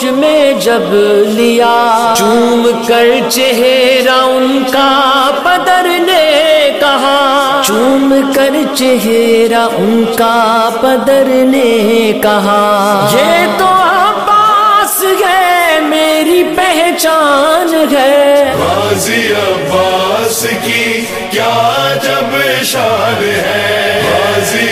आगोश में जब लिया, चूम कर चेहरा उनका पदर ने कहा। चूम कर चेहरा उनका पदर ने कहा। ये तो अब्बास है, मेरी पहचान है। गाजी अब्बास की क्या जब शान है। गाजी